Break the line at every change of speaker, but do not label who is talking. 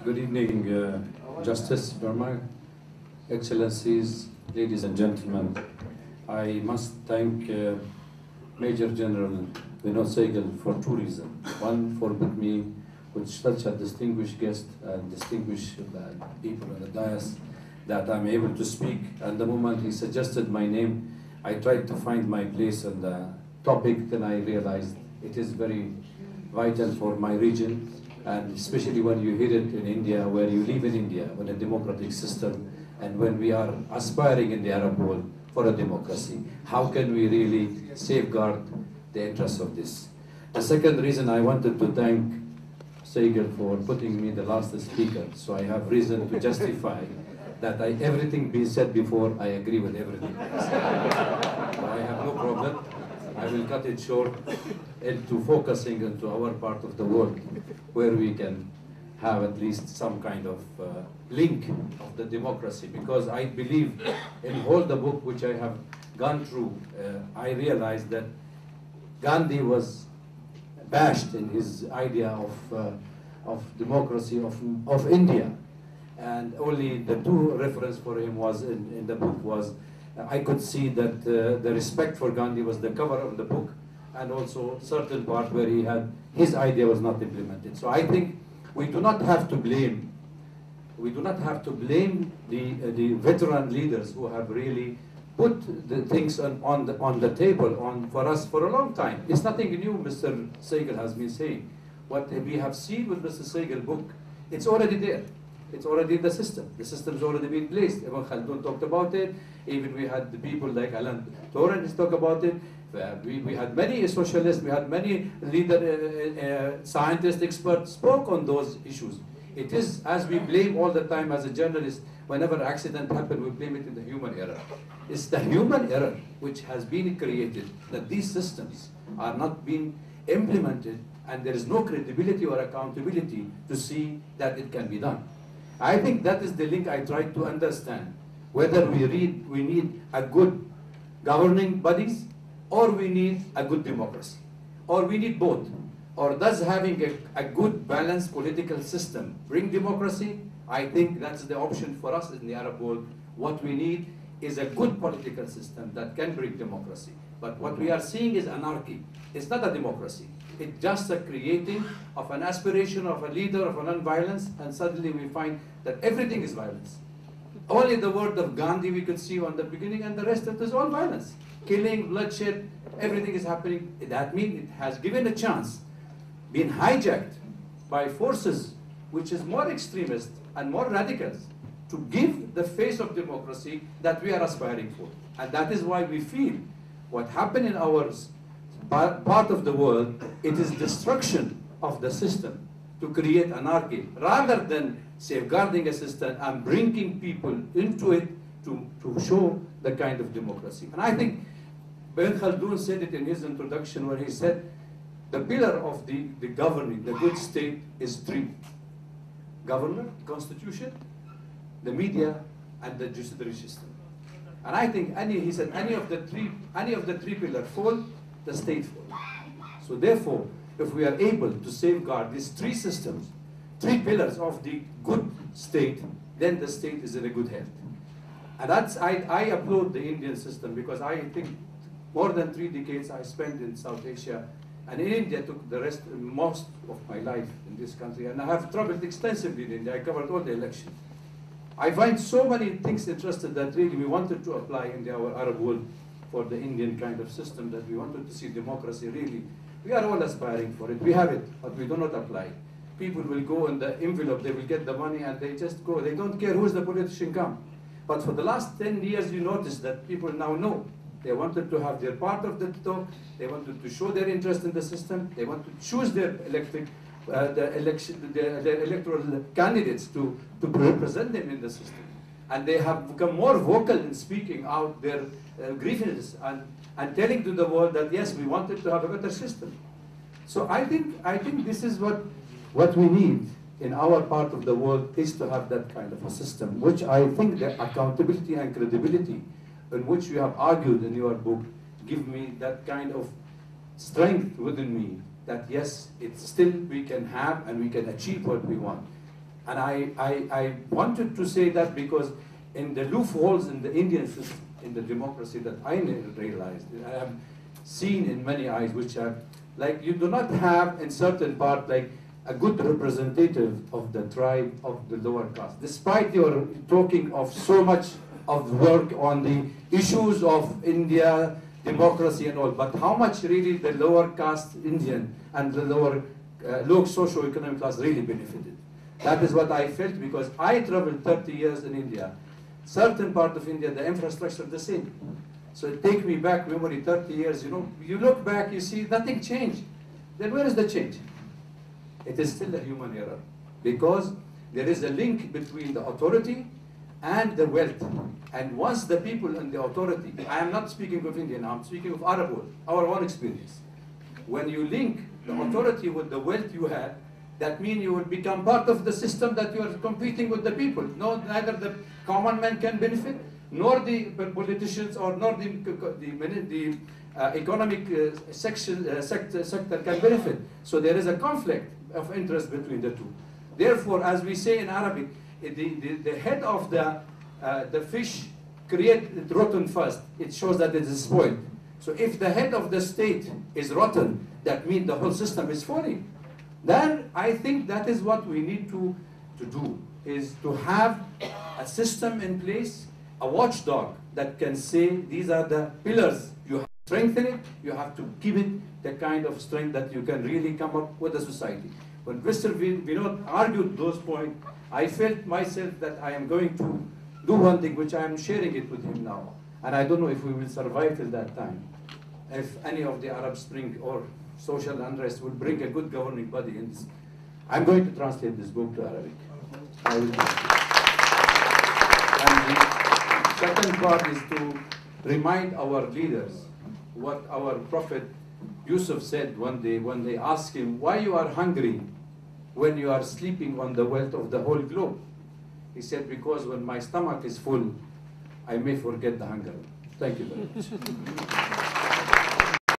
Good evening, uh, Justice Verma, Excellencies, ladies and gentlemen. I must thank uh, Major General Vinod Saighal for two reasons. One, for putting me with such a distinguished guest and distinguished uh, people on the dais that I'm able to speak. And the moment he suggested my name, I tried to find my place on the topic, then I realized it is very vital for my region, and especially when you hear it in India, where you live in India, with a democratic system, and when we are aspiring in the Arab world for a democracy. How can we really safeguard the interests of this? The second reason I wanted to thank Saighal for putting me the last speaker, so I have reason to justify that I, everything being said before, I agree with everything. I have no problem. I will cut it short into focusing into our part of the world where we can have at least some kind of uh, link of the democracy because I believe in all the book which I have gone through, uh, I realized that Gandhi was bashed in his idea of, uh, of democracy of, of India. And only the two reference for him was in, in the book was, I could see that uh, the respect for Gandhi was the cover of the book and also certain part where he had, his idea was not implemented. So I think we do not have to blame, we do not have to blame the, uh, the veteran leaders who have really put the things on, on, the, on the table on, for us for a long time. It's nothing new, Mr. Saighal has been saying. What we have seen with Mr. Saighal book, it's already there. It's already in the system. The system's already been placed. Ibn Khaldun talked about it. Even we had the people like Alain Touraine talk about it. Uh, we, we had many socialists, we had many leader, uh, uh, scientists, experts spoke on those issues. It is, as we blame all the time as a journalist, whenever accident happen, we blame it in the human error. It's the human error which has been created that these systems are not being implemented and there is no credibility or accountability to see that it can be done. I think that is the link I try to understand. Whether we read, we need a good governing bodies or we need a good democracy, or we need both. Or does having a, a good balanced political system bring democracy? I think that's the option for us in the Arab world. What we need is a good political system that can bring democracy. But what we are seeing is anarchy. It's not a democracy. It's just the creating of an aspiration of a leader of a non-violence, and suddenly we find that everything is violence. Only the word of Gandhi we could see on the beginning, and the rest of it is all violence. Killing, bloodshed, everything is happening. That means it has given a chance, been hijacked by forces which is more extremist and more radicals to give the face of democracy that we are aspiring for. And that is why we feel what happened in our part of the world, it is destruction of the system to create anarchy rather than safeguarding a system and bringing people into it to, to show the kind of democracy. And I think Ben Khaldun said it in his introduction where he said, the pillar of the, the governing, the good state is three. Government, constitution, the media, and the judiciary system. And I think any, he said, any of the three, any of the three pillars fall, the state falls. So therefore, if we are able to safeguard these three systems, three pillars of the good state, then the state is in a good health. And that's, I, I applaud the Indian system because I think more than three decades I spent in South Asia and in India took the rest, most of my life in this country. And I have traveled extensively in India. I covered all the elections. I find so many things interested that really we wanted to apply in the, our Arab world for the Indian kind of system that we wanted to see democracy really. We are all aspiring for it. We have it, but we do not apply. People will go in the envelope, they will get the money and they just go. They don't care who's the politician come. But for the last 10 years, you notice that people now know. They wanted to have their part of the talk. They wanted to show their interest in the system. They want to choose their electric, uh, the election, the, their electoral candidates to, to represent them in the system. And they have become more vocal in speaking out their uh, grievances and, and telling to the world that yes, we wanted to have a better system. So I think, I think this is what, what we need in our part of the world is to have that kind of a system, which I think the accountability and credibility in which you have argued in your book give me that kind of strength within me that yes, it's still we can have and we can achieve what we want. And I, I, I wanted to say that because in the loopholes in the Indian system, in the democracy that I realized, I have seen in many eyes, which are like you do not have in certain part like a good representative of the tribe of the lower caste. Despite your talking of so much of work on the issues of India, democracy and all, but how much really the lower caste Indian and the lower uh, low socio-economic class really benefited. That is what I felt because I traveled 30 years in India. Certain part of India, the infrastructure the same. So it take me back memory 30 years, you know, you look back, you see nothing changed. Then where is the change? It is still a human error because there is a link between the authority and the wealth. And once the people and the authority, I am not speaking of Indian, I'm speaking of Arab world, our own experience. When you link the authority with the wealth you have, that means you will become part of the system that you are competing with the people. No, neither the common man can benefit, nor the politicians or nor the, the, the uh, economic uh, section, uh, sector, sector can benefit. So there is a conflict of interest between the two. Therefore, as we say in Arabic, the, the, the head of the, uh, the fish create rotten first. It shows that it is spoiled. So if the head of the state is rotten, that means the whole system is falling. Then I think that is what we need to, to do, is to have a system in place, a watchdog that can say these are the pillars. You have to strengthen it, you have to give it the kind of strength that you can really come up with a society. When Mr. Vinod argued those points, I felt myself that I am going to do one thing, which I am sharing it with him now. And I don't know if we will survive till that time. If any of the Arab Spring or social unrest will bring a good governing body. I'm going to translate this book to Arabic. And the second part is to remind our leaders what our Prophet Yusuf said one day when they asked him, why you are hungry when you are sleeping on the wealth of the whole globe? He said, because when my stomach is full, I may forget the hunger. Thank you very much.